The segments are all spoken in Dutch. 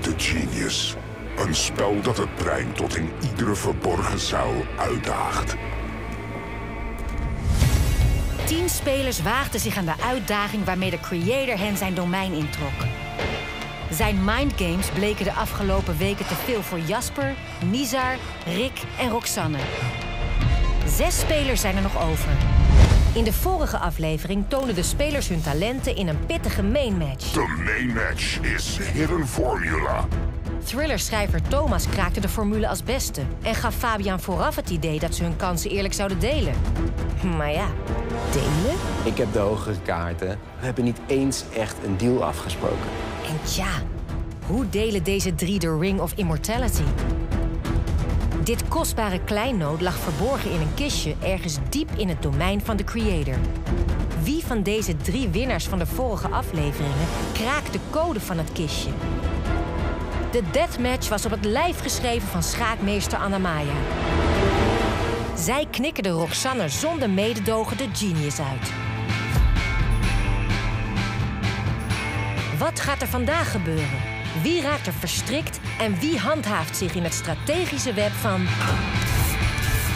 The Genius. Een spel dat het brein tot in iedere verborgen zuil uitdaagt. Tien spelers waagden zich aan de uitdaging waarmee de creator hen zijn domein introk. Zijn mindgames bleken de afgelopen weken te veel voor Jasper, Nizar, Rick en Roxanne. Zes spelers zijn er nog over. In de vorige aflevering toonden de spelers hun talenten in een pittige main match. De main match is Hidden Formula. Thriller-schrijver Thomas kraakte de formule als beste en gaf Fabian vooraf het idee dat ze hun kansen eerlijk zouden delen. Maar ja, delen? Ik heb de hogere kaarten. We hebben niet eens echt een deal afgesproken. En tja, hoe delen deze drie de Ring of Immortality? Dit kostbare kleinood lag verborgen in een kistje ergens diep in het domein van de creator. Wie van deze drie winnaars van de vorige afleveringen kraakt de code van het kistje? De deathmatch was op het lijf geschreven van schaakmeester Anamaya. Zij knikkerde Roxanne zonder mededogen de genius uit. Wat gaat er vandaag gebeuren? Wie raakt er verstrikt en wie handhaaft zich in het strategische web van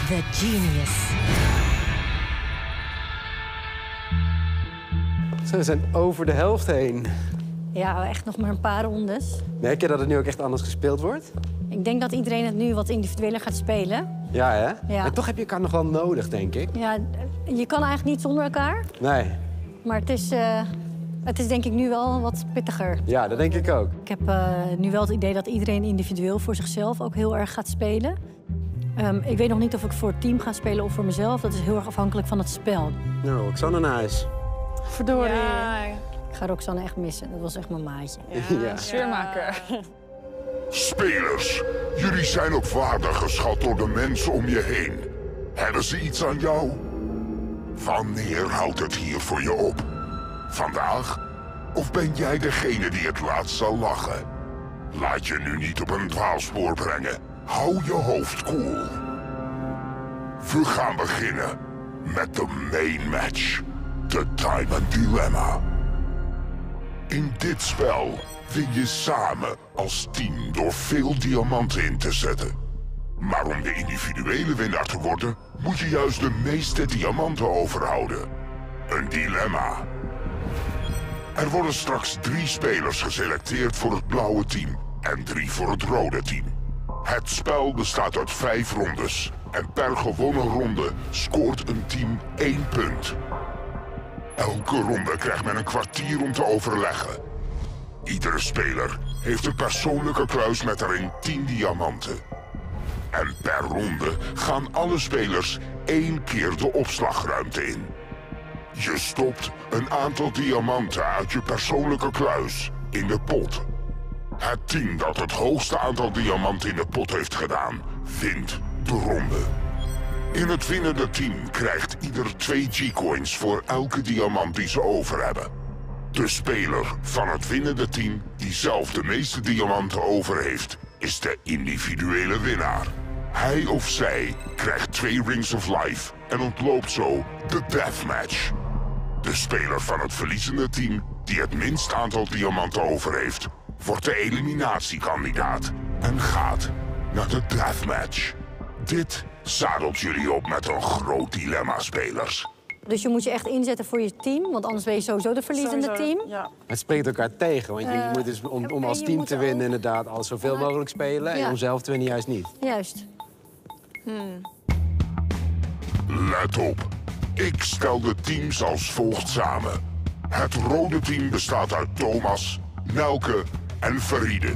The Genius? Zo, we zijn over de helft heen. Ja, echt nog maar een paar rondes. Merk je dat het nu ook echt anders gespeeld wordt? Ik denk dat iedereen het nu wat individueler gaat spelen. Ja, hè? Ja. En toch heb je elkaar nog wel nodig, denk ik. Ja, je kan eigenlijk niet zonder elkaar. Nee. Maar het is, eh, het is denk ik nu wel wat pittiger. Ja, dat denk ik ook. Ik heb eh, nu wel het idee dat iedereen individueel voor zichzelf ook heel erg gaat spelen. Ehm, ik weet nog niet of ik voor het team ga spelen of voor mezelf. Dat is heel erg afhankelijk van het spel. Nou, Roxanne naar huis. Verdorie. Ja, Ik ga Roxanne echt missen. Dat was echt mijn maatje. Ja. sfeermaker. Spelers, jullie zijn op waarde geschat door de mensen om je heen. Hebben ze iets aan jou? Wanneer houdt het hier voor je op? Vandaag? Of ben jij degene die het laatst zal lachen? Laat je nu niet op een dwaalspoor brengen. Hou je hoofd koel. We gaan beginnen met de main match. De Diamond Dilemma. In dit spel win je samen als team door veel diamanten in te zetten. Maar om de individuele winnaar te worden, moet je juist de meeste diamanten overhouden. Een dilemma. Er worden straks drie spelers geselecteerd voor het blauwe team en drie voor het rode team. Het spel bestaat uit vijf rondes en per gewonnen ronde scoort een team één punt. Elke ronde krijgt men een kwartier om te overleggen. Iedere speler heeft een persoonlijke kluis met erin 10 diamanten. En per ronde gaan alle spelers één keer de opslagruimte in. Je stopt een aantal diamanten uit je persoonlijke kluis in de pot. Het team dat het hoogste aantal diamanten in de pot heeft gedaan, wint de ronde. In het winnende team krijgt ieder twee G-coins voor elke diamant die ze over hebben. De speler van het winnende team die zelf de meeste diamanten over heeft, is de individuele winnaar. Hij of zij krijgt twee Rings of Life en ontloopt zo de Deathmatch. De speler van het verliezende team die het minst aantal diamanten over heeft, wordt de eliminatiekandidaat en gaat naar de Deathmatch. Dit zadelt jullie op met een groot dilemma, spelers. Dus je moet je echt inzetten voor je team. Want anders ben je sowieso de verliezende Sowieso, team. Ja. Het spreekt elkaar tegen, want je Eh, moet dus om, als team te winnen ook- inderdaad al zoveel mogelijk spelen en om zelf te winnen juist niet. Juist. Let op. Ik stel de teams als volgt samen. Het rode team bestaat uit Thomas, Nelke en Faride.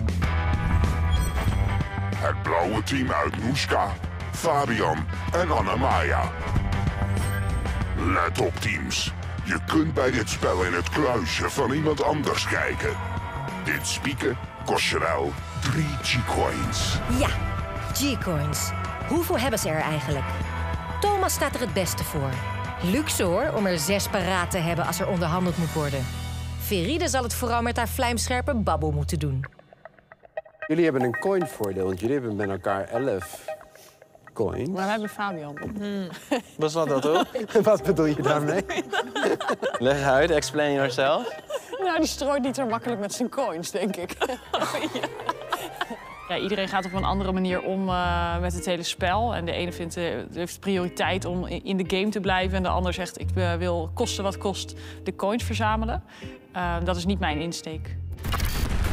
Het blauwe team uit Noeska, Fabian en Anna-Maya. Let op teams. Je kunt bij dit spel in het kluisje van iemand anders kijken. Dit spieken kost je wel drie G-coins. Ja, G-coins. Hoeveel hebben ze er eigenlijk? Thomas staat er het beste voor. Luxe hoor, om er zes paraat te hebben als er onderhandeld moet worden. Veride zal het vooral met haar vlijmscherpe babbel moeten doen. Jullie hebben een coinvoordeel, want jullie hebben met elkaar 11 coins. Maar wij hebben Fabian. Was dat dat ook? Wat bedoel je daarmee? Leg uit, explain yourself. Nou, die strooit niet zo makkelijk met zijn coins, denk ik. Ja, iedereen gaat op een andere manier om uh, met het hele spel. En de ene vindt, uh, heeft prioriteit om in de game te blijven. En de ander zegt, ik uh, wil kosten wat kost de coins verzamelen. dat is niet mijn insteek.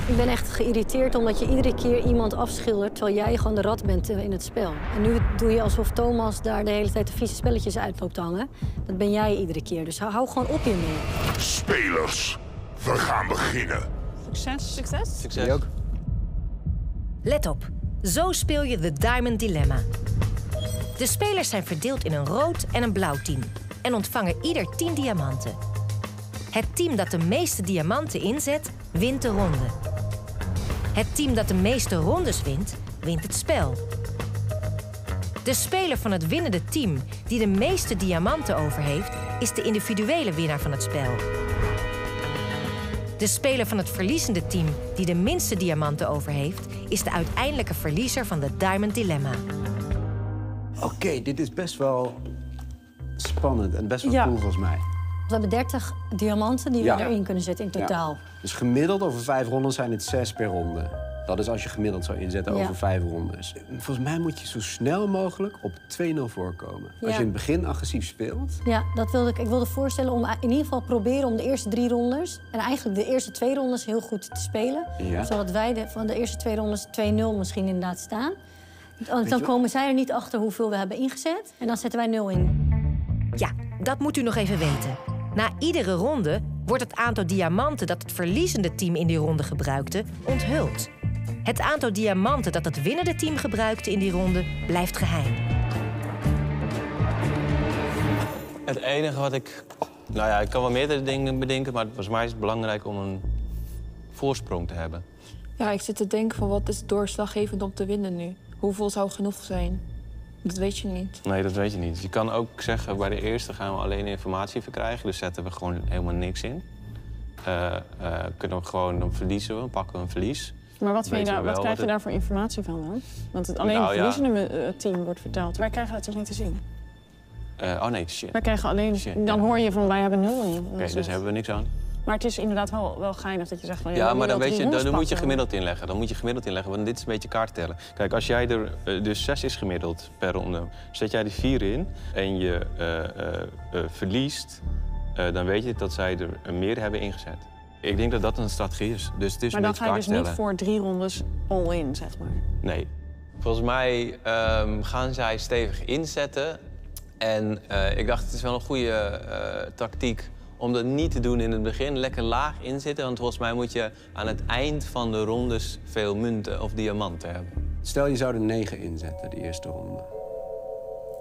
Ik ben echt geïrriteerd omdat je iedere keer iemand afschildert... terwijl jij gewoon de rat bent in het spel. En nu doe je alsof Thomas daar de hele tijd de vieze spelletjes uit loopt hangen. Dat ben jij iedere keer, dus hou gewoon op hiermee. Spelers, we gaan beginnen. Succes. Succes. Succes. ook. Let op, zo speel je The Diamond Dilemma. De spelers zijn verdeeld in een rood en een blauw team... en ontvangen ieder 10 diamanten. Het team dat de meeste diamanten inzet, wint de ronde. Het team dat de meeste rondes wint, wint het spel. De speler van het winnende team die de meeste diamanten over heeft, is de individuele winnaar van het spel. De speler van het verliezende team die de minste diamanten over heeft, is de uiteindelijke verliezer van de Diamond Dilemma. Oké, dit is best wel spannend en best wel cool volgens mij. We hebben 30 diamanten die we erin kunnen zetten in totaal. Ja. Dus gemiddeld over vijf rondes zijn het zes per ronde. Dat is als je gemiddeld zou inzetten over vijf rondes. Volgens mij moet je zo snel mogelijk op 2-0 voorkomen. Als je in het begin agressief speelt. Ja, dat wilde ik. Ik wilde voorstellen om in ieder geval proberen om de eerste drie rondes... en eigenlijk de eerste twee rondes heel goed te spelen. Zodat wij de, van de eerste twee rondes 2-0 misschien inderdaad staan. Dan, dan komen zij er niet achter hoeveel we hebben ingezet. En dan zetten wij 0 in. Ja, dat moet u nog even weten. Na iedere ronde wordt het aantal diamanten dat het verliezende team in die ronde gebruikte onthuld. Het aantal diamanten dat het winnende team gebruikte in die ronde blijft geheim. Het enige wat ik... Nou ja, ik kan wel meerdere dingen bedenken, maar volgens mij is het belangrijk om een voorsprong te hebben. Ja, ik zit te denken van wat is doorslaggevend om te winnen nu? Hoeveel zou genoeg zijn? Dat weet je niet. Nee, dat weet je niet. Je kan ook zeggen, bij de eerste gaan we alleen informatie verkrijgen. Dus zetten we gewoon helemaal niks in. Uh, uh, kunnen we gewoon, dan verliezen we, pakken we een verlies. Maar wat, vind je daar, wat krijg je daar voor informatie van dan? Want het alleen nou, het verliezende ja. Eh, team wordt verteld. Wij krijgen dat toch niet te zien? Uh, oh nee, shit. Wij krijgen alleen... dan hoor je van, wij hebben nul in. Oké, dus hebben we niks aan. Maar het is inderdaad wel, wel geinig dat je zegt... Van, ja, maar dan, weet je, dan, moet je gemiddeld inleggen. Dan moet je gemiddeld inleggen, want dit is een beetje kaart tellen. Kijk, als jij er... Uh, dus zes is gemiddeld per ronde. Zet jij er vier in en je uh, verliest... dan weet je dat zij er meer hebben ingezet. Ik denk dat dat een strategie is. Dus het is maar dan ga je dus niet voor drie rondes all-in, zeg maar? Nee. Volgens mij um, gaan zij stevig inzetten. En uh, ik dacht, het is wel een goede uh, tactiek om dat niet te doen in het begin. Lekker laag inzitten, want volgens mij moet je aan het eind van de rondes veel munten of diamanten hebben. Stel, je zou er negen inzetten, de eerste ronde.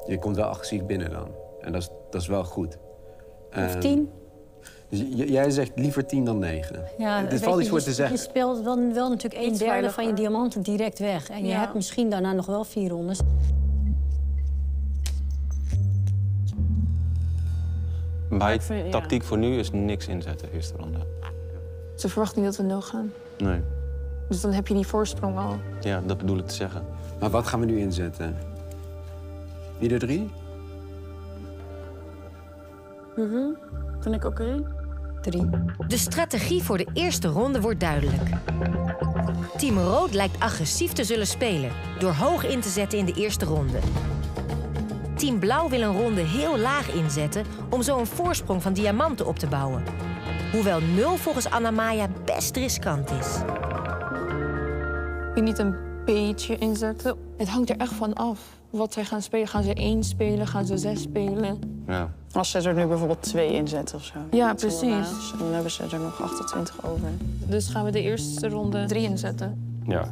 Je komt wel agressief binnen dan. En dat is, dat is wel goed. Of tien? Dus jij zegt liever 10 dan 9. Ja, Dit valt iets voor te zeggen. Je speelt wel, wel natuurlijk een derde van je diamanten direct weg. En je hebt misschien daarna nog wel vier rondes. Mijn tactiek voor nu is niks inzetten, eerste ronde. Ze verwachten niet dat we nul gaan. Nee. Dus dan heb je die voorsprong al. Ja, dat bedoel ik te zeggen. Maar wat gaan we nu inzetten? Ieder drie? Mhm. Vind ik oké. Drie. De strategie voor de eerste ronde wordt duidelijk. Team Rood lijkt agressief te zullen spelen... door hoog in te zetten in de eerste ronde. Team Blauw wil een ronde heel laag inzetten... om zo een voorsprong van diamanten op te bouwen. Hoewel nul volgens Anna-Maya best riskant is. Je niet een beetje inzetten. Het hangt er echt van af wat zij gaan spelen. Gaan ze één spelen? Gaan ze zes spelen? Ja. Als ze er nu bijvoorbeeld twee inzetten of zo. Ja, precies. Dan hebben ze er nog 28 over. Dus gaan we de eerste ronde drie inzetten? Ja.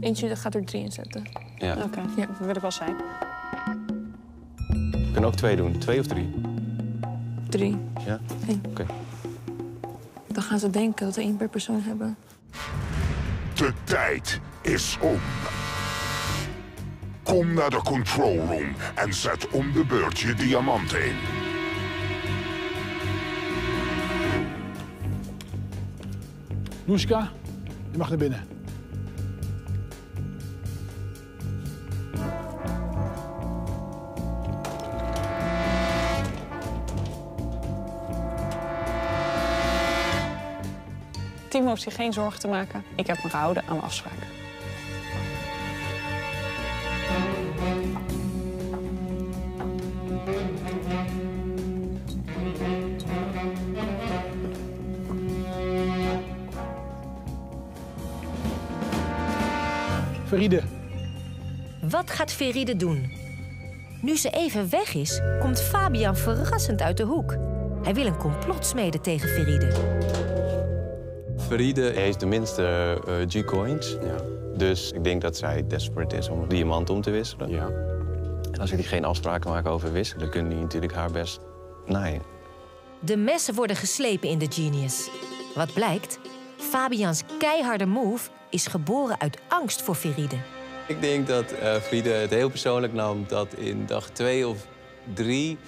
Eentje gaat er drie inzetten. Ja. Oké, ja. dat wil ik wel zijn. We kunnen ook twee doen. Twee of drie? Drie. Ja? Oké. Dan gaan ze denken dat we één per persoon hebben. De tijd is om. Kom naar de control room en zet om de beurt je diamanten in. Noeska, je mag naar binnen. Timo hoeft zich geen zorgen te maken. Ik heb me gehouden aan mijn afspraken. Veride. Wat gaat Veride doen? Nu ze even weg is, komt Fabian verrassend uit de hoek. Hij wil een complot smeden tegen Veride. Veride heeft de minste uh, G-coins. Ja. Dus ik denk dat zij desperate is om diamant om te wisselen. Ja. En als jullie geen afspraken maken over wisselen, kunnen die natuurlijk haar best naaien. De messen worden geslepen in de Genius. Wat blijkt? Fabians keiharde move is geboren uit angst voor Veride. Ik denk dat uh, Friede het heel persoonlijk nam dat in dag twee of drie...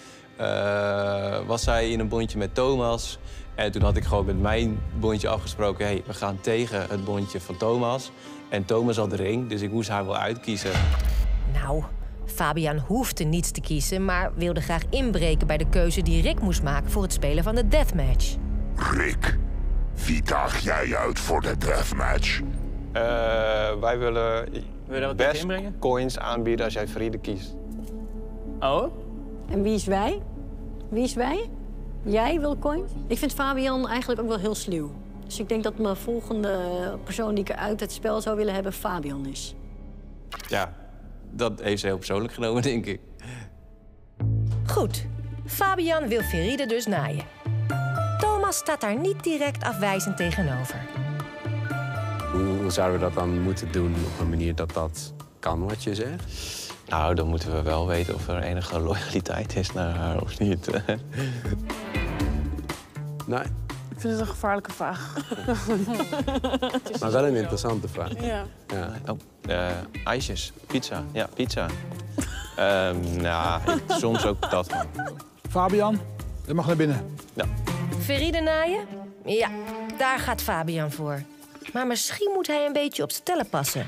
Uh, was zij in een bondje met Thomas. En toen had ik gewoon met mijn bondje afgesproken... hey, we gaan tegen het bondje van Thomas. En Thomas had de ring, dus ik moest haar wel uitkiezen. Nou, Fabian hoefde niets te kiezen... maar wilde graag inbreken bij de keuze die Rick moest maken... voor het spelen van de deathmatch. Rick, wie daag jij uit voor de deathmatch? Uh, wij willen wil je best coins aanbieden als jij Friede kiest. Oh? En wie is wij? Wie is wij? Jij wil coins? Ik vind Fabian eigenlijk ook wel heel sluw. Dus ik denk dat mijn volgende persoon die ik uit het spel zou willen hebben Fabian is. Ja, dat heeft ze heel persoonlijk genomen, denk ik. Goed. Fabian wil Veride dus naaien. Thomas staat daar niet direct afwijzend tegenover. Hoe zouden we dat dan moeten doen op een manier dat dat kan, wat je zegt? Nou, dan moeten we wel weten of er enige loyaliteit is naar haar of niet. nee. Ik vind het een gevaarlijke vraag. maar wel een interessante vraag. Ja. ja. Oh, uh, ijsjes, pizza. Ja, pizza. um, nou, soms ook dat. Fabian, je mag naar binnen. Ja. Veride naaien? Ja, daar gaat Fabian voor. Maar misschien moet hij een beetje op zijn tellen passen.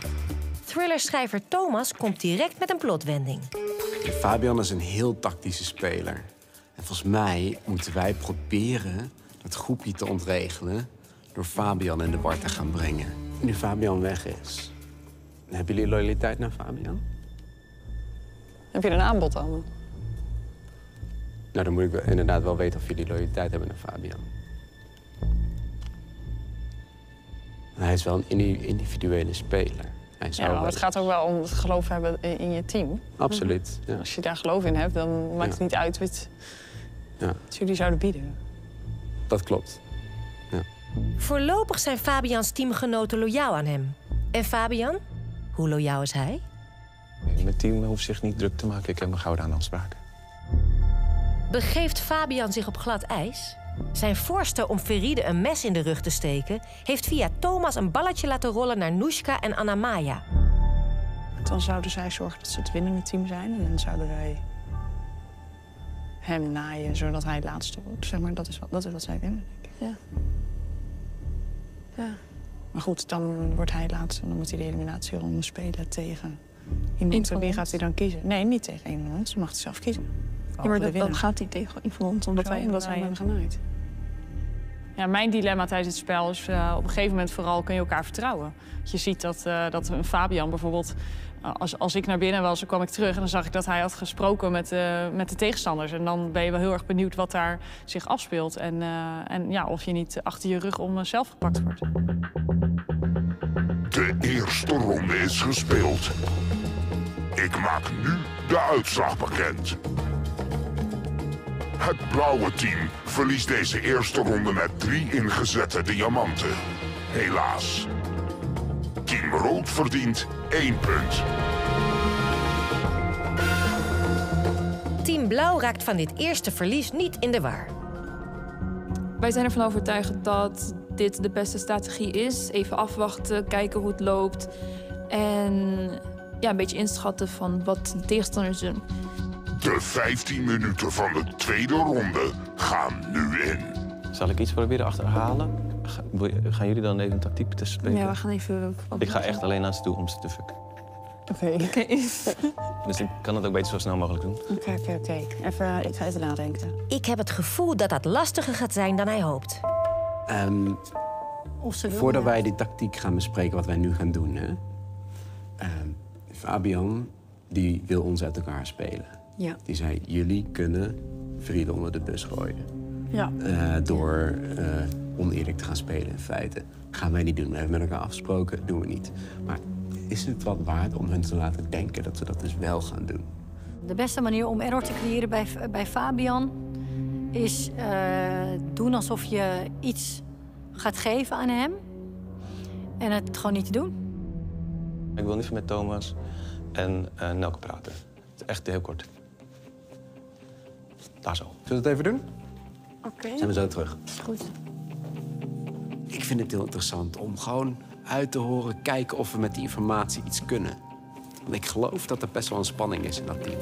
Thrillerschrijver Thomas komt direct met een plotwending. Fabian is een heel tactische speler. En volgens mij moeten wij proberen het groepje te ontregelen... door Fabian in de war te gaan brengen. Nu Fabian weg is, hebben jullie loyaliteit naar Fabian? Heb je een aanbod dan? Nou, dan moet ik inderdaad wel weten of jullie loyaliteit hebben naar Fabian. Hij is wel een individuele speler. Hij ja, maar het gaat ook wel om het geloof hebben in je team. Absoluut. Ja. Als je daar geloof in hebt, dan maakt het niet uit wat, ja. wat jullie zouden bieden. Dat klopt. Ja. Voorlopig zijn Fabians teamgenoten loyaal aan hem. En Fabian? Hoe loyaal is hij? Mijn team hoeft zich niet druk te maken. Ik heb mijn gouden aan afspraken. Begeeft Fabian zich op glad ijs? Zijn voorstel om Feride een mes in de rug te steken... heeft via Thomas een balletje laten rollen naar Nushka en Anamaya. Dan zouden zij zorgen dat ze het winnende team zijn... en dan zouden wij hem naaien, zodat hij het laatste wordt. Zeg maar, dat, is wat, dat is wat zij willen, denk ik. Ja. ja. Maar goed, dan wordt hij laatste en dan moet hij de eliminatieronde spelen tegen iemand. Wie gaat hij dan kiezen? Nee, niet tegen ons. Dan mag hij zelf kiezen. Ja, maar dan gaat hij tegen iemand omdat wij, omdat wij hem gaan uit. Ja, mijn dilemma tijdens het spel is uh, op een gegeven moment vooral kun je elkaar vertrouwen. Je ziet dat, uh, dat een Fabian bijvoorbeeld, uh, als, als ik naar binnen was, dan kwam ik terug en dan zag ik dat hij had gesproken met, met de tegenstanders. En dan ben je wel heel erg benieuwd wat daar zich afspeelt. En, en ja, of je niet achter je rug om zelf gepakt wordt. De eerste ronde is gespeeld. Ik maak nu de uitslag bekend. Het blauwe team verliest deze eerste ronde met drie ingezette diamanten. Helaas. Team rood verdient één punt. Team blauw raakt van dit eerste verlies niet in de war. Wij zijn ervan overtuigd dat dit de beste strategie is. Even afwachten, kijken hoe het loopt. En ja, een beetje inschatten van wat de tegenstanders doen. De 15 minuten van de tweede ronde gaan nu in. Zal ik iets proberen achterhalen? Gaan jullie dan even een tactiek spelen? Ja, we gaan even... Ik ga echt alleen naar ze toe om ze te fucken. Oké. Okay. dus ik kan het ook beter zo snel mogelijk doen. Oké, oké, oké. Even, ik ga even nadenken. Ik heb het gevoel dat dat lastiger gaat zijn dan hij hoopt. Um, voordat wij die tactiek gaan bespreken, wat wij nu gaan doen... Hè? Um, Fabian die wil ons uit elkaar spelen. Ja. Die zei, jullie kunnen Friede onder de bus gooien. Ja. Uh, door uh, oneerlijk te gaan spelen in feite. Gaan wij niet doen. We hebben met elkaar afgesproken, doen we niet. Maar is het wat waard om hen te laten denken dat we dat dus wel gaan doen? De beste manier om error te creëren bij, bij Fabian is uh, doen alsof je iets gaat geven aan hem en het gewoon niet te doen. Ik wil niet meer met Thomas en uh, Nelke praten. Het is echt heel kort. Daar zo. Zullen we het even doen? Oké. Okay. Zijn we zo terug? Goed. Ik vind het heel interessant om gewoon uit te horen, kijken of we met die informatie iets kunnen. Want ik geloof dat er best wel een spanning is in dat team.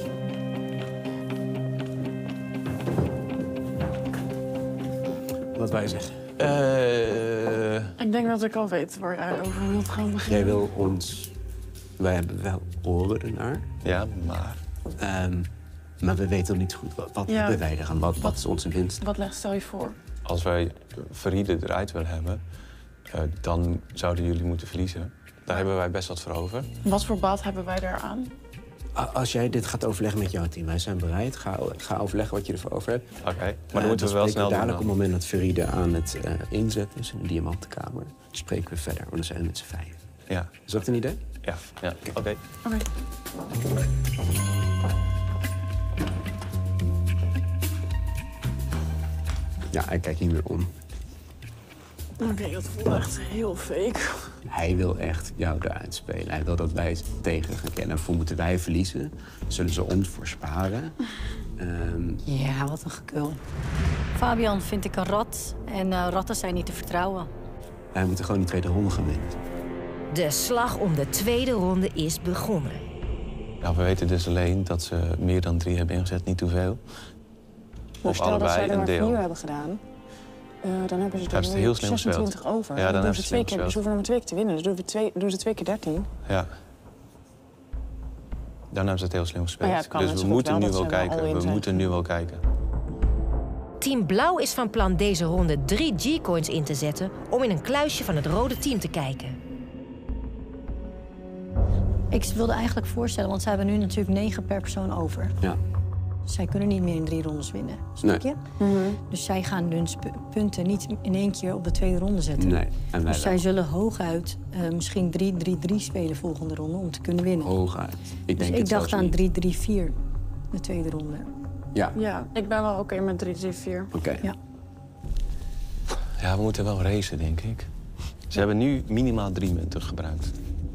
Wat wij zeggen. Uh... Ik denk dat ik al weet waar jij over wilt gaan beginnen. Jij wil ons... Wij hebben wel oren ernaar. Ja, maar... Um, maar we weten nog niet goed. Wat, wat hebben wij eraan? Wat, wat is onze winst? Wat legt stel je voor? Als wij Faride eruit willen hebben, uh, dan zouden jullie moeten verliezen. Daar hebben wij best wat voor over. Wat voor baat hebben wij daaraan? Als jij dit gaat overleggen met jouw team, wij zijn bereid. Ga, ga overleggen wat je ervoor over hebt. Oké, okay, maar dan uh, moeten we wel snel dadelijk op het moment dat Faride aan het uh, inzetten is in de diamantenkamer, spreken we verder. Want dan zijn we met z'n vijf. Ja. Is dat een idee? Ja, ja. oké. Okay. Okay. Ja, hij kijkt niet meer om. Oké, okay, dat voelt echt heel fake. Hij wil echt jou eruit spelen. Hij wil dat wij tegen gaan kennen. Voor moeten wij verliezen, zullen ze ons voorsparen. Um... Ja, wat een gekul. Fabian vind ik een rat. En uh, ratten zijn niet te vertrouwen. Wij moeten gewoon die tweede ronde gaan winnen. De slag om de tweede ronde is begonnen. Nou, we weten dus alleen dat ze meer dan drie hebben ingezet, niet te veel. Of stel dat zij er maar vier hebben gedaan, uh, dan hebben ze er heel 26 over. Ja, dan, dan doen ze twee keer, dus hoeven maar twee keer te winnen. Dus doen, we twee, doen ze twee keer 13. Ja. Dan hebben ze het heel slim gespeeld. Ja, kan, dus we moeten nu wel kijken. We moeten nu wel kijken. Team Blauw is van plan deze ronde drie G-coins in te zetten... om in een kluisje van het rode team te kijken. Ik wilde eigenlijk voorstellen, want ze hebben nu natuurlijk negen per persoon over. Ja. Zij kunnen niet meer in drie rondes winnen. Snap je? Mm -hmm. Dus zij gaan hun punten niet in één keer op de tweede ronde zetten. Nee. En dus zij zullen hooguit uh, misschien 3-3-3 spelen volgende ronde om te kunnen winnen. Hooguit. Ik, denk dus ik dacht aan 3-3-4 de tweede ronde. Ja. Ja, ik ben wel oké okay met 3-3-4. Oké. Okay. Ja. ja, we moeten wel racen, denk ik. Ze hebben nu minimaal drie munten gebruikt.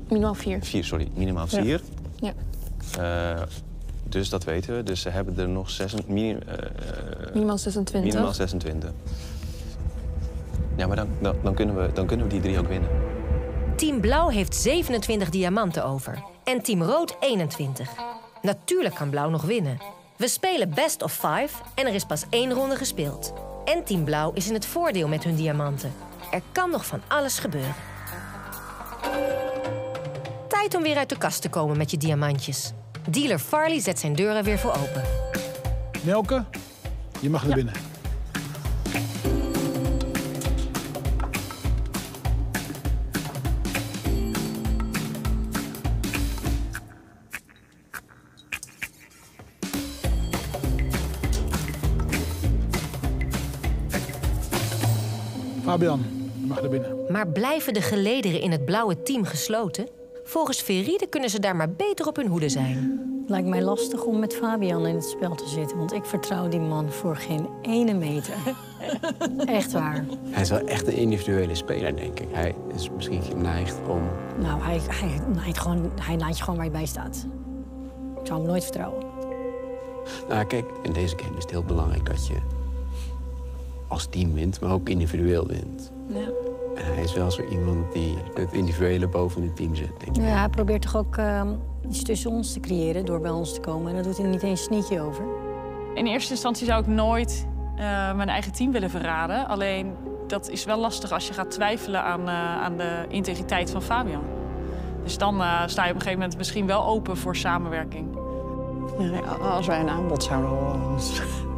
Minimaal vier. Vier, sorry. Minimaal vier. Ja. ja. Uh, dus dat weten we. Dus ze hebben er nog zes, minim, uh, minimaal 26. Minimaal 26. Ja, maar dan, dan, dan, kunnen we, dan kunnen we die drie ook winnen. Team Blauw heeft 27 diamanten over. En Team Rood 21. Natuurlijk kan Blauw nog winnen. We spelen best of five en er is pas één ronde gespeeld. En Team Blauw is in het voordeel met hun diamanten. Er kan nog van alles gebeuren. Tijd om weer uit de kast te komen met je diamantjes. Dealer Farley zet zijn deuren weer voor open. Nelke, je mag naar binnen. Fabian, je mag naar binnen. Maar blijven de gelederen in het blauwe team gesloten? Volgens Veride kunnen ze daar maar beter op hun hoede zijn. Het lijkt mij lastig om met Fabian in het spel te zitten, want ik vertrouw die man voor geen ene meter. echt waar. Hij is wel echt een individuele speler, denk ik. Hij is misschien geneigd om. Nou, hij, hij, laat, gewoon, hij laat je gewoon waar je bij staat. Ik zou hem nooit vertrouwen. Nou, kijk, in deze game is het heel belangrijk dat je als team wint, maar ook individueel wint. Ja. En hij is wel zo iemand die het individuele boven het team zet, denk ik. Ja, hij probeert toch ook uh, iets tussen ons te creëren door bij ons te komen. En daar doet hij niet eens sneetje over. In eerste instantie zou ik nooit uh, mijn eigen team willen verraden. Alleen dat is wel lastig als je gaat twijfelen aan, uh, aan de integriteit van Fabian. Dus dan sta je op een gegeven moment misschien wel open voor samenwerking. Ja, als wij een aanbod zouden,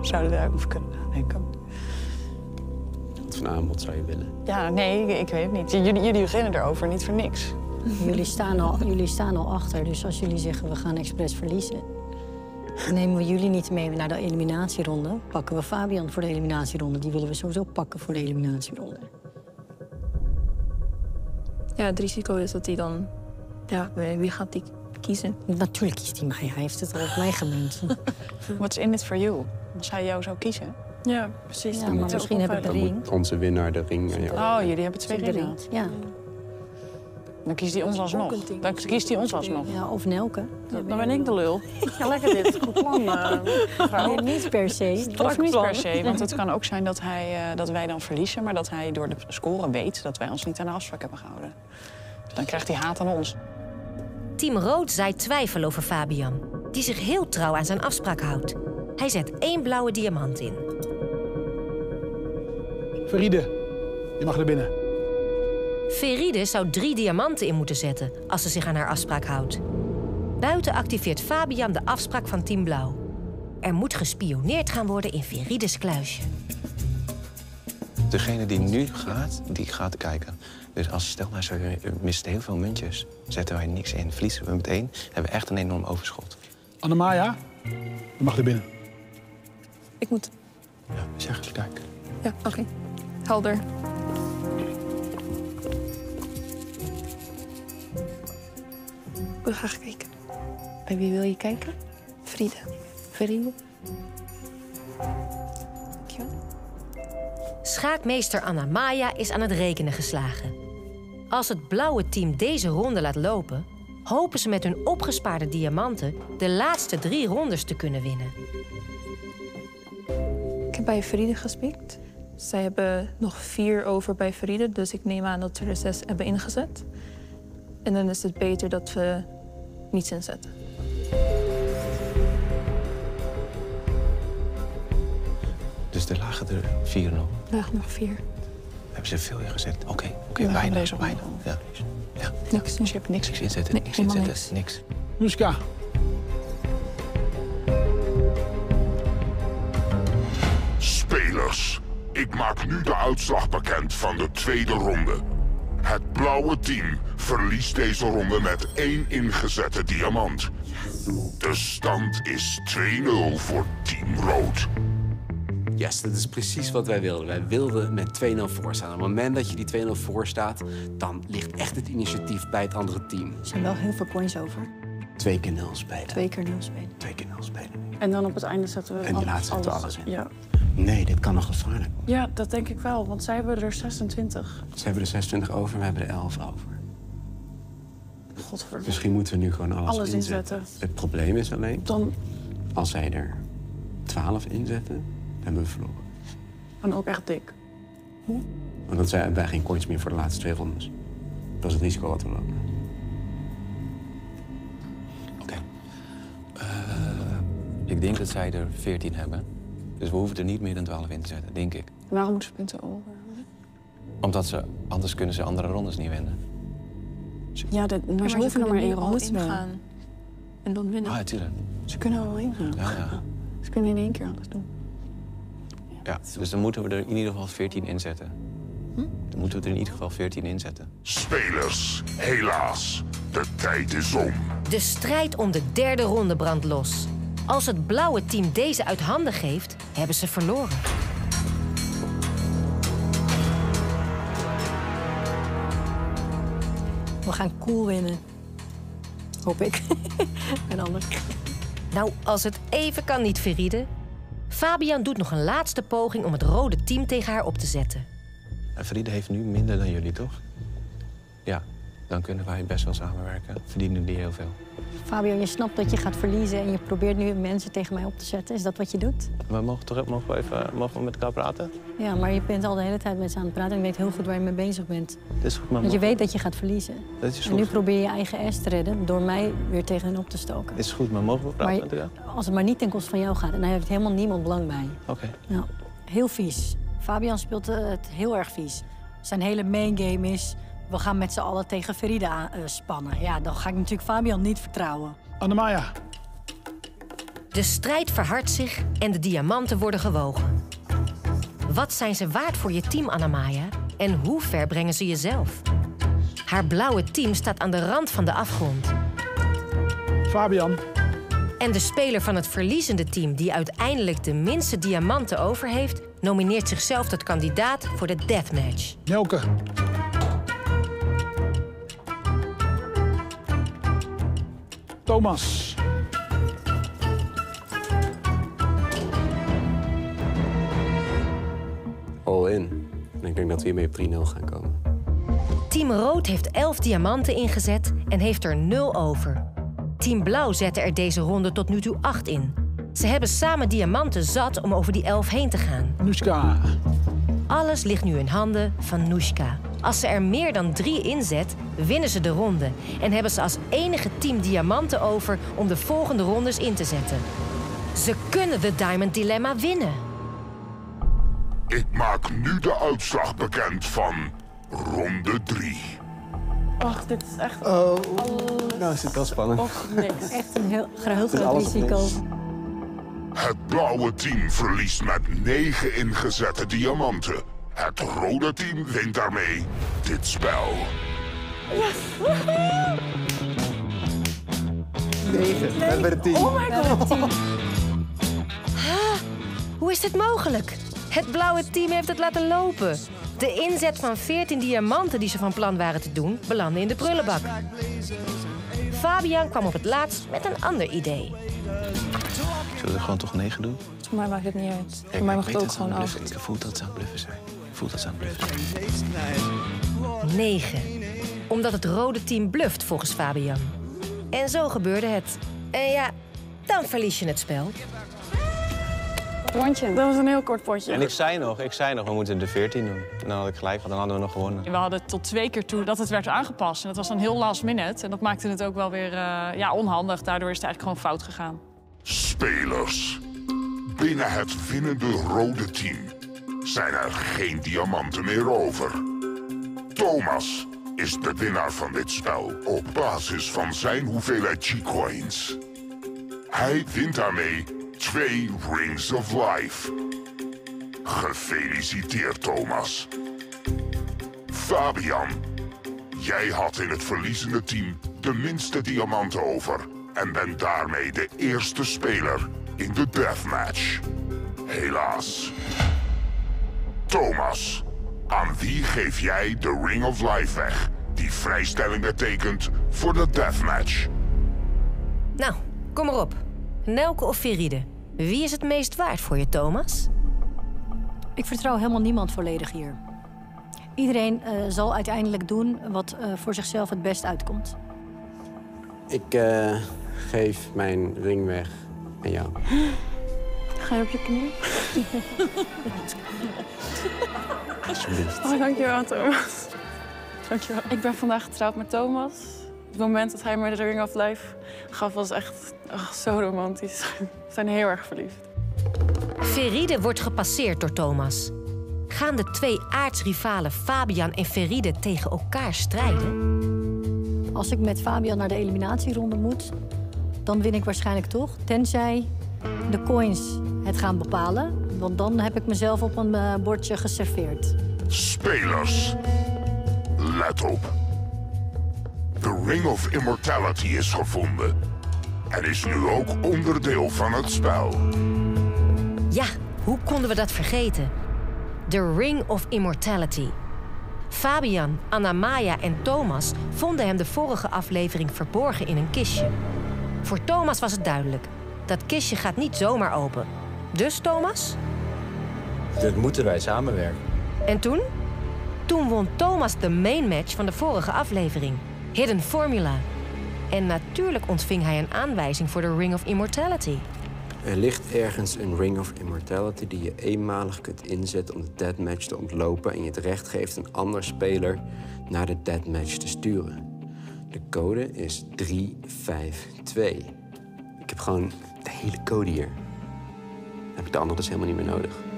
zouden daarover kunnen nadenken. Wat voor aanbod zou je willen? Ja, nee, ik weet het niet. Jullie, jullie beginnen erover, niet voor niks. Jullie staan, al, jullie staan al achter, dus als jullie zeggen we gaan expres verliezen... nemen we jullie niet mee naar de eliminatieronde. Pakken we Fabian voor de eliminatieronde. Die willen we sowieso pakken voor de eliminatieronde. Ja, het risico is dat hij dan Ja, wie gaat die kiezen? Natuurlijk kiest hij mij. Hij heeft het al op mij gemunt. What's in it for you? Als hij jou zou kiezen. Ja, precies. Ja, maar misschien heb ik de ring. onze winnaar de ring jou. Oh, jullie hebben twee ringen. ring. Ja. Dan kiest hij ons alsnog. Dan kiest hij ons alsnog. ja, of Nelke. Dan ben ik de lul. Ja, lekker dit. Goed plan, eh. Nee, niet per se. Of niet per se, want het kan ook zijn dat, hij, eh, dat wij dan verliezen... maar dat hij door de score weet dat wij ons niet aan de afspraak hebben gehouden. Dus dan krijgt hij haat aan ons. Team Rood zaait twijfel over Fabian, die zich heel trouw aan zijn afspraak houdt. Hij zet één blauwe diamant in. Veride, je mag naar binnen. Veride zou drie diamanten in moeten zetten als ze zich aan haar afspraak houdt. Buiten activeert Fabian de afspraak van Team Blauw. Er moet gespioneerd gaan worden in Verides kluisje. Degene die nu gaat, die gaat kijken. Dus als stel nou, zo, je mist heel veel muntjes, zetten wij niks in, verliezen we meteen, hebben we echt een enorm overschot. Annemaya, je mag naar binnen. Ik moet... Ja, zeg eens kijken. Ja, oké. Helder. Ik wil graag kijken. Bij wie wil je kijken? Friede. Verriel? Schaakmeester Anna Maya is aan het rekenen geslagen. Als het blauwe team deze ronde laat lopen, hopen ze met hun opgespaarde diamanten de laatste drie rondes te kunnen winnen. Ik heb bij Friede gespiekt. Zij hebben nog vier over bij Friede, dus ik neem aan dat we er zes hebben ingezet. En dan is het beter dat we niets inzetten. Dus er lagen er vier nog. Laag nog vier. Hebben ze veel ingezet? Oké, oké, Ja, bijna, deze bijna. Ja. ja. Niks. Dus je hebt niks Niks inzetten, Nee, niks inzetten, niks. Muska, Spelers, ik maak nu de uitslag bekend van de tweede ronde. Het blauwe team verliest deze ronde met één ingezette diamant. De stand is 2-0 voor Team Rood. Yes, dat is precies wat wij wilden. Wij wilden met 2-0 voorstaan. Op het moment dat je die 2-0 voor staat, dan ligt echt het initiatief bij het andere team. Er zijn wel heel veel coins over. Twee keer 0 spelen. Twee keer nul spelen. Twee keer 0 spelen. En dan op het einde zetten we En die laatste zetten we alles in. Ja. Nee, dit kan nog gevaarlijk worden. ja, dat denk ik wel, want zij hebben er 26. Ze hebben er 26 over, we hebben er 11 over. Godverdomme. Misschien moeten we nu gewoon alles, Alles inzetten. inzetten. Het probleem is alleen, Dan als zij er 12 inzetten, hebben we verloren. en ook echt dik. Want dan zijn wij geen coins meer voor de laatste twee rondes. Dat is het risico wat we lopen. Oké. Eh, ik denk dat zij er 14 hebben. Dus we hoeven er niet meer dan 12 in te zetten, denk ik. Waarom moeten ze punten over? Omdat ze, anders kunnen ze andere rondes niet winnen. Ja, dit, maar, ze hoeven er maar één ronde te gaan. En dan winnen. Ah, natuurlijk. Ze kunnen er wel ingaan. Ja, ja. Ze kunnen in één keer alles doen. ja. Dus dan moeten we er in ieder geval 14 inzetten. Hm? Dan moeten we er in ieder geval 14 inzetten. Spelers, helaas, de tijd is om. De strijd om de derde ronde brandt los. Als het blauwe team deze uit handen geeft, hebben ze verloren. We gaan cool winnen. Hoop ik. en anders. Nou, als het even kan niet verrieden. Fabian doet nog een laatste poging om het rode team tegen haar op te zetten. En Friede heeft nu minder dan jullie, toch? Ja, dan kunnen wij best wel samenwerken. Verdienen die heel veel. Fabian, je snapt dat je gaat verliezen en je probeert nu mensen tegen mij op te zetten. Is dat wat je doet? We mogen toch mogen we even mogen we met elkaar praten? Ja, maar je bent al de hele tijd met ze aan het praten en je weet heel goed waar je mee bezig bent. Dat is goed, maar Want je weet dat je gaat verliezen. Dat is En nu goed. probeer je je eigen ass te redden door mij weer tegen hen op te stoken. Is goed, maar mogen we praten Maar met elkaar? als het maar niet ten koste van jou gaat, en daar heeft helemaal niemand belang bij. Oké. Nou, heel vies. Fabian speelt eh, het heel erg vies. Zijn hele main game is, we gaan met z'n allen tegen Ferida eh, spannen. Ja, dan ga ik natuurlijk Fabian niet vertrouwen. Annemaya, De strijd verhardt zich en de diamanten worden gewogen. Wat zijn ze waard voor je team, Anamaya? En hoe ver brengen ze jezelf? Haar blauwe team staat aan de rand van de afgrond. Fabian, En de speler van het verliezende team, die uiteindelijk de minste diamanten over heeft, nomineert zichzelf tot kandidaat voor de deathmatch. Nelke, Thomas. All in. En ik denk dat we hiermee op 3-0 gaan komen. Team Rood heeft 11 diamanten ingezet en heeft er 0 over. Team Blauw zette er deze ronde tot nu toe 8 in. Ze hebben samen diamanten zat om over die 11 heen te gaan. Noeska. Alles ligt nu in handen van Noeshka. Als ze er meer dan drie inzet, winnen ze de ronde en hebben ze als enige team diamanten over om de volgende rondes in te zetten. Ze kunnen de Diamond Dilemma winnen. Ik maak nu de uitslag bekend van ronde 3. Och, dit is echt... Oh, nou is het wel spannend. Och, niks. Echt een heel, heel groot risico. Het blauwe team verliest met 9 ingezette diamanten. Het rode team wint daarmee dit spel. Negen. We hebben de 10. Hoe is dit mogelijk? Het blauwe team heeft het laten lopen. De inzet van 14 diamanten die ze van plan waren te doen, belandde in de prullenbak. Fabian kwam op het laatst met een ander idee. Zullen we gewoon toch 9 doen? Voor mij maakt het niet uit. Voor mij mag het ook gewoon af. Ik voel dat ze aan het bluffen zijn. Ik voel dat ze aan het bluffen zijn. 9. Omdat het rode team bluft volgens Fabian. En zo gebeurde het. En ja, dan verlies je het spel. Rondje. Dat was een heel kort potje. En ik zei nog, ik zei nog, we moeten de 14 doen. En dan had ik gelijk gehad, dan hadden we nog gewonnen. We hadden tot twee keer toe dat het werd aangepast. En dat was dan heel last minute. En dat maakte het ook wel weer eh, ja, onhandig. Daardoor is het eigenlijk gewoon fout gegaan. Spelers. Binnen het winnende rode team zijn er geen diamanten meer over. Thomas is de winnaar van dit spel op basis van zijn hoeveelheid G-coins. Hij wint daarmee twee Rings of Life. Gefeliciteerd, Thomas. Fabian, jij had in het verliezende team de minste diamanten over en bent daarmee de eerste speler in de deathmatch. Helaas. Thomas, aan wie geef jij de Ring of Life weg, die vrijstelling betekent voor de deathmatch? Nou, kom maar op. Nelke of Veride? Wie is het meest waard voor je, Thomas? Ik vertrouw helemaal niemand volledig hier. Iedereen eh, zal uiteindelijk doen wat eh, voor zichzelf het best uitkomt. Ik eh, geef mijn ring weg aan jou. Ga je op je knie? Alsjeblieft. Oh, dankjewel, Thomas. Dankjewel. Ik ben vandaag getrouwd met Thomas. Het moment dat hij me de Ring of Life gaf was echt oh, zo romantisch. We zijn heel erg verliefd. Veride wordt gepasseerd door Thomas. Gaan de twee aardsrivalen Fabian en Veride tegen elkaar strijden? Als ik met Fabian naar de eliminatieronde moet, dan win ik waarschijnlijk toch. Tenzij de coins het gaan bepalen. Want dan heb ik mezelf op een eh, bordje geserveerd. Spelers, let op. De Ring of Immortality is gevonden. En is nu ook onderdeel van het spel. Ja, hoe konden we dat vergeten? De Ring of Immortality. Fabian, Anna-Maya en Thomas vonden hem de vorige aflevering verborgen in een kistje. Voor Thomas was het duidelijk. Dat kistje gaat niet zomaar open. Dus, Thomas? Dat moeten wij samenwerken. En toen? Toen won Thomas de main match van de vorige aflevering. Hidden Formula. En natuurlijk ontving hij een aanwijzing voor de Ring of Immortality. Er ligt ergens een Ring of Immortality die je eenmalig kunt inzetten om de deathmatch te ontlopen en je het recht geeft een ander speler naar de deathmatch te sturen. De code is 352. Ik heb gewoon de hele code hier. Dan heb ik de andere dus helemaal niet meer nodig.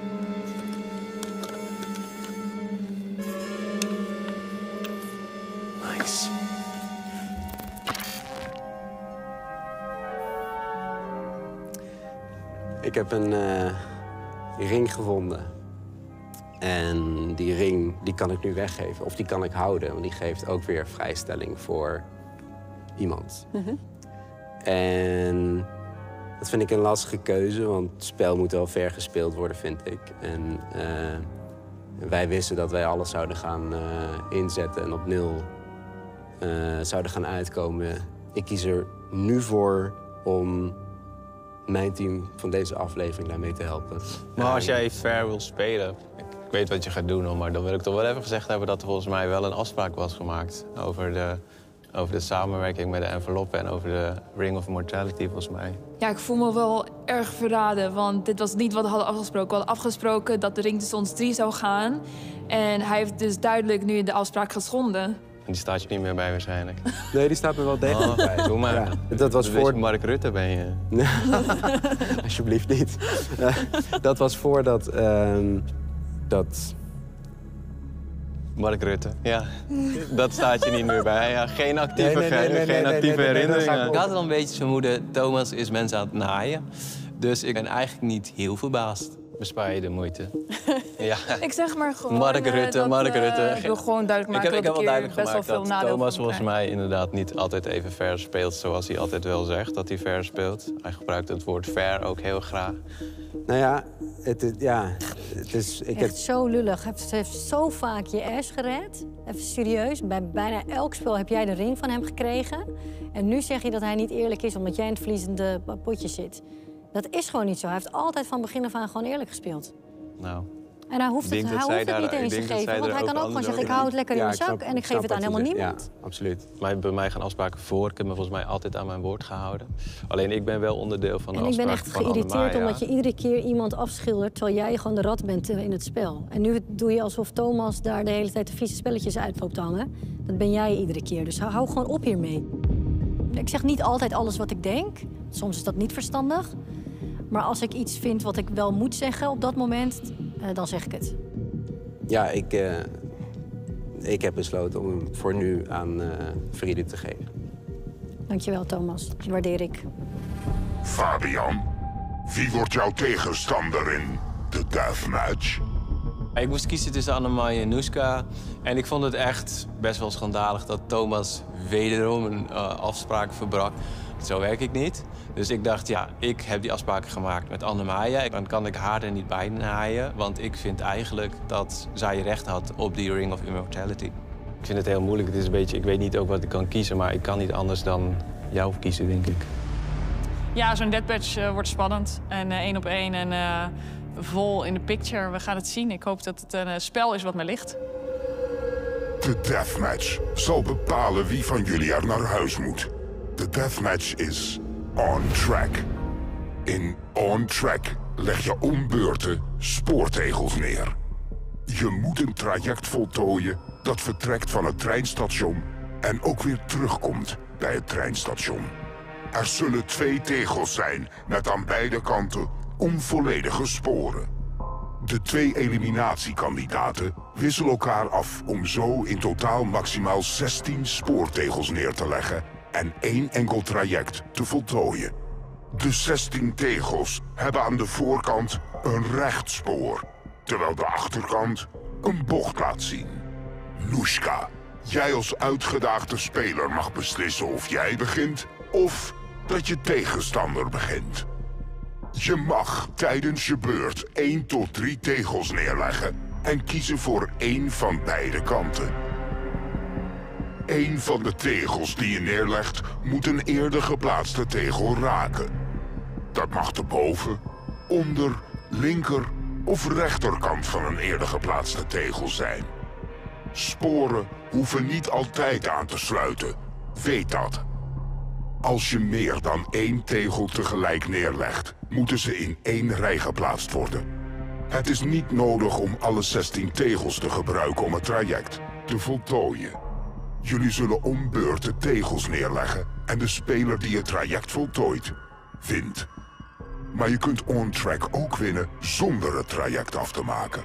Heb een eh, ring gevonden. En die ring die kan ik nu weggeven. Of die kan ik houden, want die geeft ook weer vrijstelling voor iemand. En dat vind ik een lastige keuze, want het spel moet wel ver gespeeld worden, vind ik. En eh, wij wisten dat wij alles zouden gaan eh, inzetten en op nul zouden gaan uitkomen. Ik kies er nu voor om mijn team van deze aflevering daarmee te helpen. Maar als jij fair wil spelen, ik weet wat je gaat doen, maar dan wil ik toch wel even gezegd hebben dat er volgens mij wel een afspraak was gemaakt over de, over de samenwerking met de enveloppen en over de Ring of Immortality, volgens mij. Ja, ik voel me wel erg verraden, want dit was niet wat we hadden afgesproken. We hadden afgesproken dat de ring tussen ons drie zou gaan. En hij heeft dus duidelijk nu de afspraak geschonden. En die staat je niet meer bij waarschijnlijk. Nee, die staat me wel degelijk Oh, bij. doe maar. Ja, dat was voor... Mark Rutte ben je. Alsjeblieft niet. Eh, dat was voordat... ehm, dat... Mark Rutte, ja. Dat staat je niet meer bij. Ja, geen actieve, Nee, nee, nee, nee, geen nee, actieve herinneringen. ik Ik had al een beetje vermoeden, Thomas is mensen aan het naaien. Dus ik ben eigenlijk niet heel verbaasd. Bespaar je de moeite. Ja. Ik zeg maar gewoon... Mark eh, Rutte, dat, Mark eh, Rutte. Ik wil gewoon duidelijk Ik maken heb, ik heb dat wel ik duidelijk hier best wel gemaakt veel dat nadeel Thomas volgens mij inderdaad niet altijd even fair speelt zoals hij altijd wel zegt dat hij fair speelt. Hij gebruikt het woord fair ook heel graag. Nou ja, het, is- ja, het is... Ik heb, Echt zo lullig. Hij heeft- Hij heeft zo vaak je ass gered. Even serieus. Bij bijna elk spel heb jij de ring van hem gekregen. En nu zeg je dat hij niet eerlijk is omdat jij in het verliezende potje zit. Dat is gewoon niet zo. Hij heeft altijd van begin af aan gewoon eerlijk gespeeld. Nou, En hij hoeft het, hij hoeft het daar- niet eens te geven. Want hij kan ook gewoon zeggen, ik hou het lekker in mijn zak snap- en ik geef het aan helemaal zegt. niemand. Ja, absoluut. mij, bij mij gaan afspraken voor. Ik heb me volgens mij altijd aan mijn woord gehouden. Alleen ik ben wel onderdeel van de En ik ben afspraak echt geïrriteerd omdat je iedere keer iemand afschildert... terwijl jij gewoon de rat bent eh, in het spel. En nu doe je alsof Thomas daar de hele tijd de vieze spelletjes uit loopt hangen. Dat ben jij iedere keer. Dus hou gewoon op hiermee. Ik zeg niet altijd alles wat ik denk. Soms is dat niet verstandig. Maar als ik iets vind wat ik wel moet zeggen op dat moment, eh, dan zeg ik het. Ja, ik, eh, ik heb besloten om hem voor nu aan eh Friede te geven. Dankjewel, Thomas. Dat waardeer ik. Fabian, wie wordt jouw tegenstander in de deathmatch? Ik moest kiezen tussen Annemai en Noeska. En ik vond het echt best wel schandalig dat Thomas wederom een afspraak verbrak. Zo werk ik niet. Dus ik dacht, ja, ik heb die afspraken gemaakt met Annemaya. Dan kan ik haar er niet bij naaien. Want ik vind eigenlijk dat zij recht had op die Ring of Immortality. Ik vind het heel moeilijk. Het is een beetje, ik weet niet ook wat ik kan kiezen, maar ik kan niet anders dan jou kiezen, denk ik. Ja, zo'n deathmatch eh, wordt spannend. En eh, één op één en eh, vol in de picture. We gaan het zien. Ik hoop dat het een spel is wat me ligt. De deathmatch zal bepalen wie van jullie er naar huis moet. De deathmatch is on track. In on track leg je om beurten spoortegels neer. Je moet een traject voltooien dat vertrekt van het treinstation en ook weer terugkomt bij het treinstation. Er zullen twee tegels zijn met aan beide kanten onvolledige sporen. De twee eliminatiekandidaten wisselen elkaar af om zo in totaal maximaal 16 spoortegels neer te leggen en één enkel traject te voltooien. De 16 tegels hebben aan de voorkant een rechtspoor, terwijl de achterkant een bocht laat zien. Noeska, jij als uitgedaagde speler mag beslissen of jij begint of dat je tegenstander begint. Je mag tijdens je beurt 1 tot 3 tegels neerleggen en kiezen voor één van beide kanten. Eén van de tegels die je neerlegt moet een eerder geplaatste tegel raken. Dat mag de boven, onder, linker of rechterkant van een eerder geplaatste tegel zijn. Sporen hoeven niet altijd aan te sluiten. Weet dat. Als je meer dan één tegel tegelijk neerlegt, moeten ze in één rij geplaatst worden. Het is niet nodig om alle 16 tegels te gebruiken om het traject te voltooien. Jullie zullen om beurten tegels neerleggen en de speler die het traject voltooit, wint. Maar je kunt on-track ook winnen zonder het traject af te maken.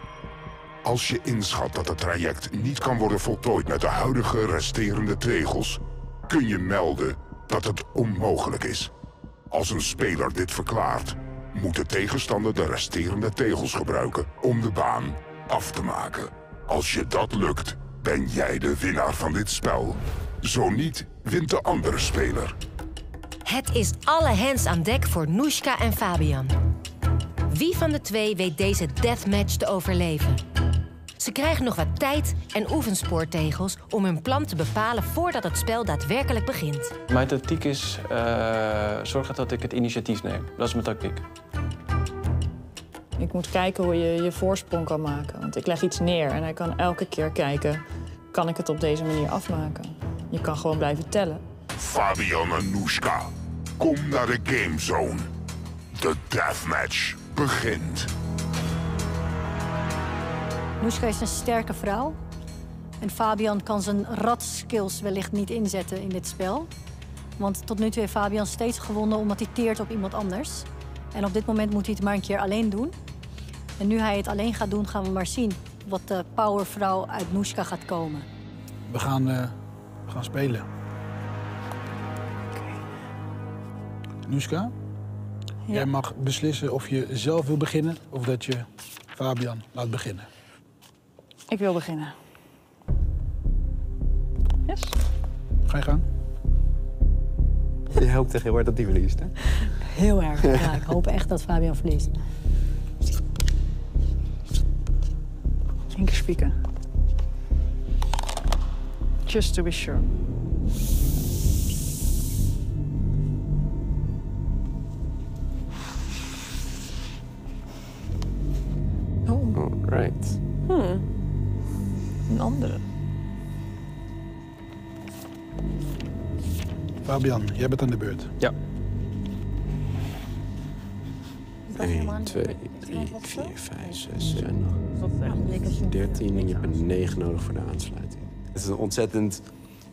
Als je inschat dat het traject niet kan worden voltooid met de huidige resterende tegels, kun je melden dat het onmogelijk is. Als een speler dit verklaart, moet de tegenstander de resterende tegels gebruiken om de baan af te maken. Als je dat lukt, ben jij de winnaar van dit spel. Zo niet, wint de andere speler. Het is alle hens aan dek voor Noeska en Fabian. Wie van de twee weet deze deathmatch te overleven? Ze krijgen nog wat tijd en oefenspoortegels om hun plan te bepalen voordat het spel daadwerkelijk begint. Mijn tactiek is uh, zorgen dat ik het initiatief neem. Dat is mijn tactiek. Ik moet kijken hoe je je voorsprong kan maken. Want ik leg iets neer en hij kan elke keer kijken... kan ik het op deze manier afmaken? Je kan gewoon blijven tellen. Fabian en Noeska, kom naar de gamezone. De deathmatch begint. Noeska is een sterke vrouw. En Fabian kan zijn ratskills wellicht niet inzetten in dit spel. Want tot nu toe heeft Fabian steeds gewonnen omdat hij teert op iemand anders. En op dit moment moet hij het maar een keer alleen doen. En nu hij het alleen gaat doen, gaan we maar zien wat de powervrouw uit Noeska gaat komen. We gaan, uh, we gaan spelen. Noeska, ja. jij mag beslissen of je zelf wil beginnen of dat je Fabian laat beginnen. Ik wil beginnen. Yes. Ga je gang. Je hoopt echt heel hard dat hij verliest, hè? Heel erg. Ja, ik hoop echt dat Fabian verliest. Eén keer spieken. Just to be sure. Oh, right. Hmm. Een andere. Fabian, jij bent aan de beurt. Ja. 1, 2, 3, 4, 5, 6, 7, 13 en je hebt een 9 nodig voor de aansluiting. Het is een ontzettend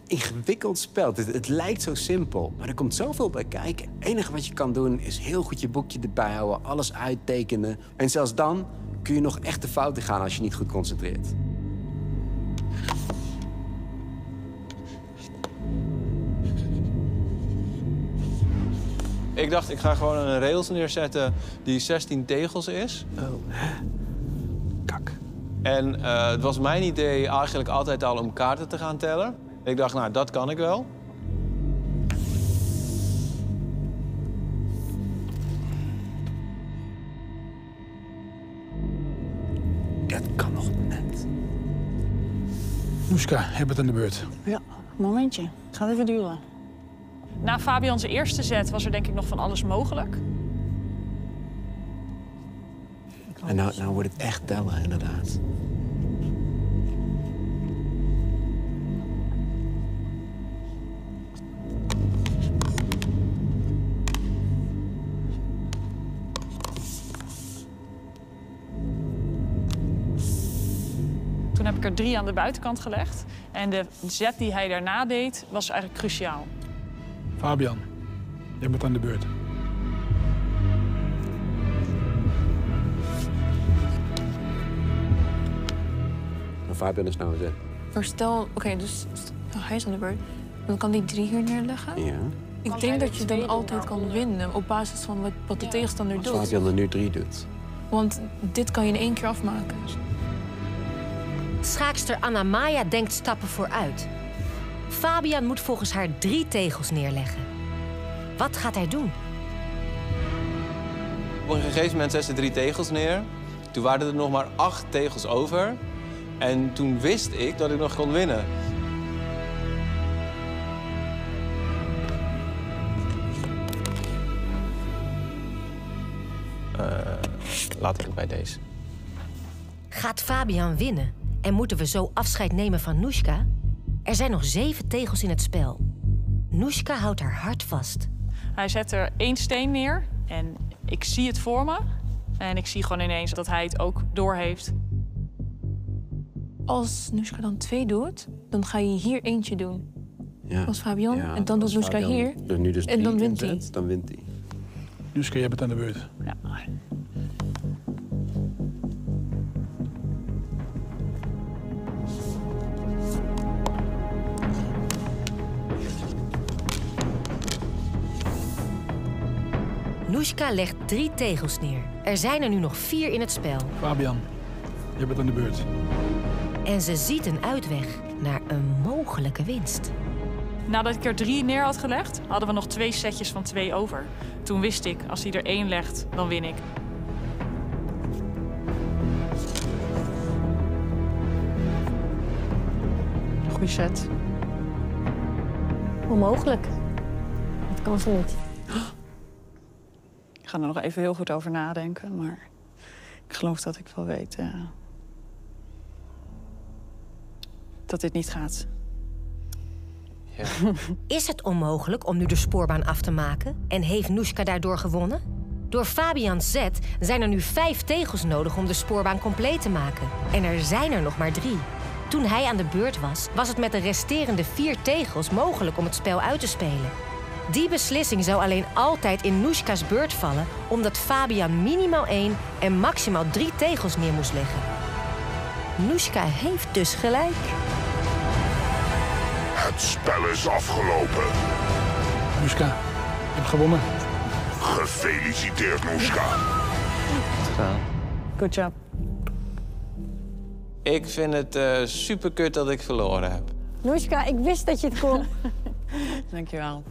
ingewikkeld spel. Het, het, lijkt zo simpel, maar er komt zoveel bij kijken. Het enige wat je kan doen is heel goed je boekje erbij houden, alles uittekenen. En zelfs dan kun je nog echt de fouten gaan als je niet goed concentreert. Ik dacht, ik ga gewoon een rails neerzetten die 16 tegels is. Oh, kak. En uh, het was mijn idee eigenlijk altijd al om kaarten te gaan tellen. Ik dacht, nou, dat kan ik wel. Dat kan nog net. Noeska, heb het aan de beurt. Ja, momentje. Het gaat even duren. Na Fabians eerste zet was er denk ik nog van alles mogelijk. En nou, nou wordt het echt tellen, inderdaad. Toen heb ik er drie aan de buitenkant gelegd. En de zet die hij daarna deed, was eigenlijk cruciaal. Fabian, jij bent aan de beurt. Fabian is nou zet. Verstel, oké, dus oh, hij is aan de beurt. Dan kan die drie hier neerleggen. Ja. Ik denk dat je dan altijd kan winnen op basis van wat, wat de tegenstander Als doet. Fabian er nu drie doet. Want dit kan je in één keer afmaken. Schaakster Anna Maya denkt stappen vooruit. Fabian moet volgens haar drie tegels neerleggen. Wat gaat hij doen? Op een gegeven moment zette ze drie tegels neer. Toen waren er nog maar acht tegels over. En toen wist ik dat ik nog kon winnen. Uh, laten we het bij deze. Gaat Fabian winnen? En moeten we zo afscheid nemen van Noeska? Er zijn nog zeven tegels in het spel. Noeska houdt haar hart vast. Hij zet er één steen neer en ik zie het voor me. En ik zie gewoon ineens dat hij het ook doorheeft. Als Noeska dan twee doet, dan ga je hier eentje doen. Ja. Als Fabian. Ja, en dan doet Noeska Fabian hier. er nu dus en dan wint in hij. Dan wint hij. Noeska, jij bent aan de beurt. Ja. Noeska legt drie tegels neer. Er zijn er nu nog vier in het spel. Fabian, jij bent aan de beurt. En ze ziet een uitweg naar een mogelijke winst. Nadat ik er drie neer had gelegd, hadden we nog twee setjes van twee over. Toen wist ik, als hij er één legt, dan win ik. Goeie set. Onmogelijk. Dat kan ze niet. Ik ga er nog even heel goed over nadenken, maar ik geloof dat ik wel weet uh, dat dit niet gaat. Ja. Is het onmogelijk om nu de spoorbaan af te maken? En heeft Noeska daardoor gewonnen? Door Fabian Z zijn er nu vijf tegels nodig om de spoorbaan compleet te maken. En er zijn er nog maar drie. Toen hij aan de beurt was, was het met de resterende vier tegels mogelijk om het spel uit te spelen. Die beslissing zou alleen altijd in Noeska's beurt vallen, omdat Fabian minimaal één en maximaal drie tegels neer moest leggen. Noeska heeft dus gelijk. Het spel is afgelopen. Noeska, je hebt gewonnen. Gefeliciteerd, Noeska. Good job. Ik vind het uh, super kut dat ik verloren heb. Noeska, ik wist dat je het kon. Dankjewel.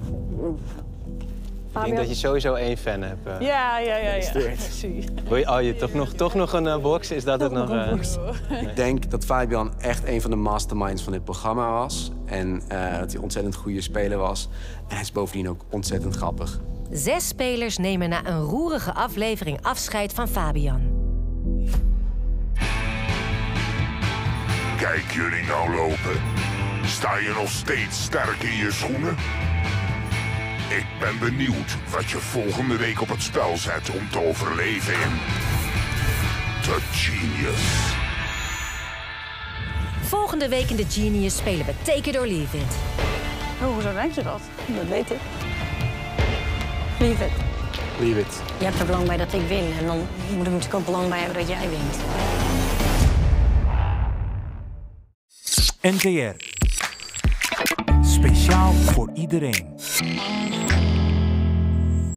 Ik denk dat je sowieso één fan hebt. Uh, ja, ja, ja. ja. Oh, je toch nog, toch nog een uh, box? Is dat het nog? Uh... Ik denk dat Fabian echt een van de masterminds van dit programma was. En dat hij ontzettend goede speler was. En hij is bovendien ook ontzettend grappig. Zes spelers nemen na een roerige aflevering afscheid van Fabian. Kijk jullie nou lopen. Sta je nog steeds sterk in je schoenen? Ik ben benieuwd wat je volgende week op het spel zet om te overleven in... The Genius. Volgende week in The Genius spelen we Take It or Leave It. Oh, hoezo denk je dat? Dat weet ik. Leave it. Leave it. Je hebt er belang bij dat ik win. En dan moet ik natuurlijk ook belang bij hebben dat jij wint. NTR. Speciaal voor iedereen.